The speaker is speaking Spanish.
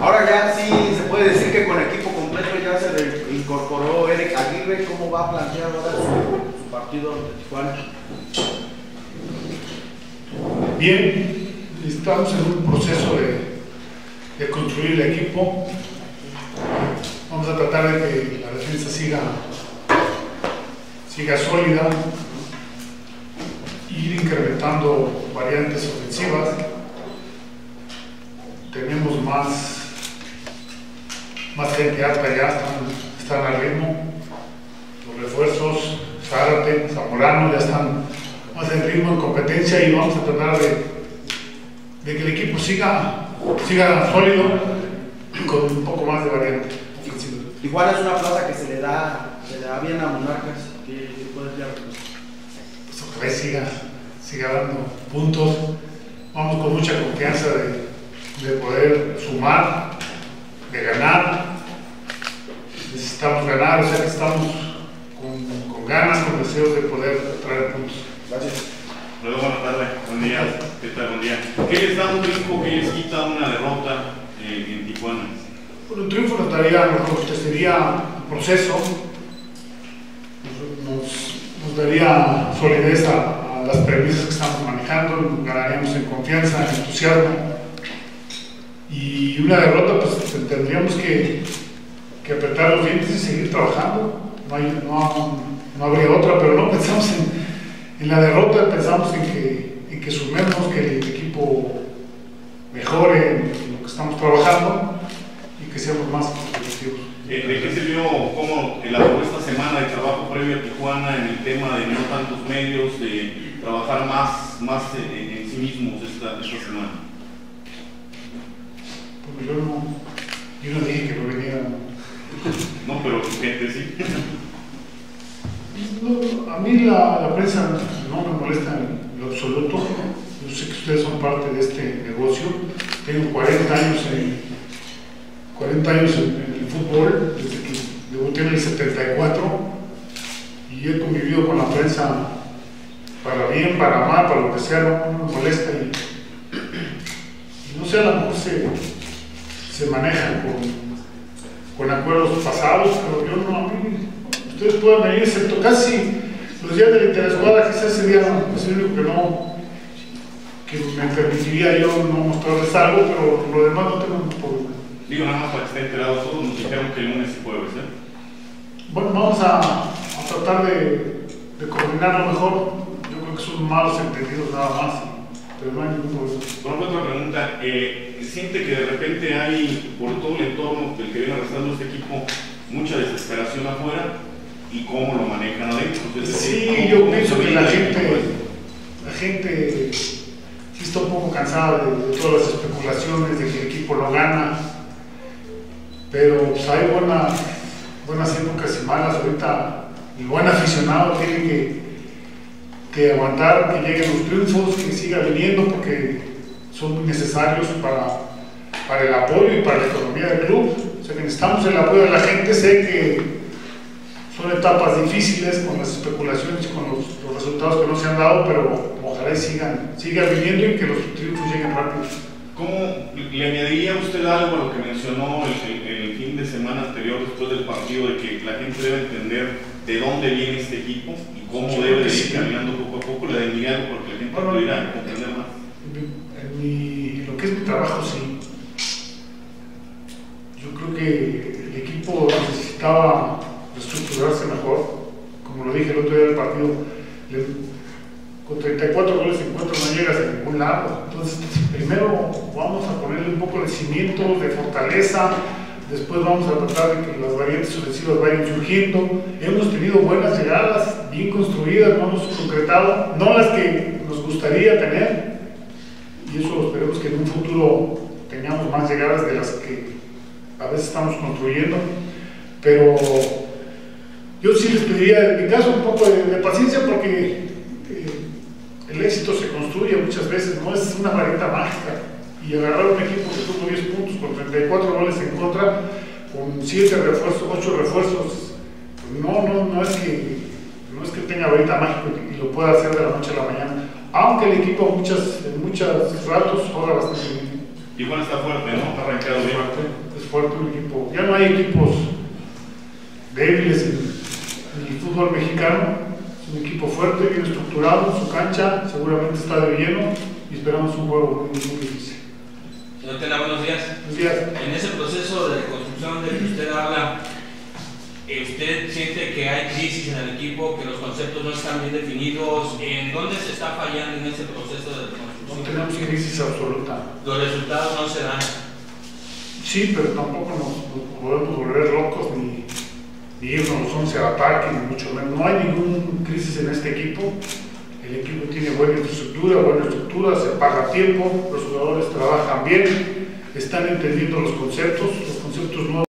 Ahora ya sí se puede decir que con equipo completo ya se incorporó Eric Aguirre. ¿Cómo va a plantear ahora su, partido ante Tijuana? Bien, estamos en un proceso de, de construir el equipo. Vamos a tratar de que la defensa siga, siga sólida, ir incrementando variantes ofensivas. Tenemos más más gente alta ya están, están al ritmo. Los refuerzos, Zárate, Zamorano ya están más en ritmo, en competencia y vamos a tratar de, de que el equipo siga, siga sólido con un poco más de variante. Igual es una plaza que se le da, se le da bien a Monarcas, que puede ser. Pues ojalá siga, siga dando puntos. Vamos con mucha confianza de, de poder sumar, de ganar necesitamos ganar, o sea que estamos con, con ganas, con deseos de poder traer puntos. Gracias. Luego, buenas tardes, buen día, ¿qué tal? Buen día. ¿Qué les da un triunfo que les quita una derrota eh, en Tijuana? Bueno, un triunfo nos daría, nos robustecería el proceso, nos, nos daría solidez a, a, las premisas que estamos manejando, ganaríamos en confianza, en entusiasmo. Y una derrota, pues tendríamos que que apretar los dientes y seguir trabajando. No, hay, no, no habría otra, pero no pensamos en, en, la derrota, pensamos en que, en que sumemos, que el equipo mejore en lo que estamos trabajando y que seamos más competitivos. Eh, ¿De qué sirvió cómo elaboró esta semana de trabajo previo a Tijuana en el tema de no tantos medios, de trabajar más, más en, en sí mismos esta, esta semana? Porque yo no, yo no dije que pero gente sí. A mí la, prensa no me molesta en lo absoluto. Yo sé que ustedes son parte de este negocio. Tengo 40 años en, 40 años en, el fútbol, desde que debuté en el 74 y he convivido con la prensa para bien, para mal, para lo que sea, no, me molesta y, y, no sé, a lo mejor se, se manejan con con acuerdos pasados, pero yo no, a mí, ustedes pueden venir, excepto casi los días de la interesguada, quizás ese día es el único que no, que me permitiría yo no mostrarles algo, pero lo demás no tengo ningún problema. Digo, nada más para que estén enterados todos, nos dijeron que el lunes y jueves, ¿eh? Bueno, vamos a, a tratar de, de coordinarlo mejor, yo creo que son malos entendidos nada más, pero no hay ningún problema. Por otra pregunta, eh, siente que de repente hay, por todo el entorno del que viene arrastrando este equipo, mucha desesperación afuera y cómo lo manejan adentro. Entonces, sí, yo pienso que la gente, la gente sí está un poco cansada de, de, todas las especulaciones, de que el equipo lo gana, pero pues, hay buena, buenas épocas y malas. Ahorita el buen aficionado tiene que, que aguantar que lleguen los triunfos, que siga viniendo, porque son muy necesarios para, para el apoyo y para la economía del club. O sea que necesitamos el apoyo de la gente. Sé que son etapas difíciles con las especulaciones y con los, los resultados que no se han dado, pero ojalá sigan, sigan viniendo y que los triunfos lleguen rápido. ¿Cómo le añadiría usted algo a lo que mencionó el, el, el, fin de semana anterior después del partido de que la gente debe entender de dónde viene este equipo y cómo Yo debe de ir sí. caminando poco a poco? ¿Le añadiría algo porque la gente bueno, pudiera comprender más? En mi, lo que es mi trabajo, sí. Yo creo que el equipo necesitaba reestructurarse mejor. Como lo dije el otro día del partido, con 34 goles en cuatro no llegas a ningún lado. Entonces, primero vamos a ponerle un poco de cimiento, de fortaleza, después vamos a tratar de que las variantes ofensivas vayan surgiendo. Hemos tenido buenas llegadas, bien construidas, no hemos concretado, no las que nos gustaría tener, y eso esperemos que en un futuro tengamos más llegadas de las que a veces estamos construyendo, pero yo sí les pediría en mi caso un poco de, paciencia porque el éxito se construye muchas veces, no es una varita mágica. Y agarrar un equipo que tuvo 10 puntos con 34 goles en contra, con 7 refuerzos, 8 refuerzos, no, no, no, es que, no es que tenga varita mágica y lo pueda hacer de la noche a la mañana. Aunque el equipo muchas, en muchos ratos juega bastante bien. Tijuana está fuerte, ¿no? Está arrancado Es bien. fuerte, es fuerte un equipo. Ya no hay equipos débiles en, en el fútbol mexicano. Es un equipo fuerte, bien estructurado, su cancha seguramente está de lleno y esperamos un juego muy difícil. Tena, buenos días. Buenos días. En ese proceso de reconstrucción del que usted habla, eh, ¿usted siente que hay crisis en el equipo, que los conceptos no están bien definidos? ¿En dónde se está fallando en ese proceso de No reconstrucción? tenemos crisis absoluta. Los resultados no se dan. Sí, pero tampoco nos, podemos volver locos ni, ni irnos los 11 al ataque, ni mucho menos. No hay ninguna crisis en este equipo. El equipo tiene buena infraestructura, buena estructura, se paga tiempo, los jugadores trabajan bien, están entendiendo los conceptos, los conceptos nuevos.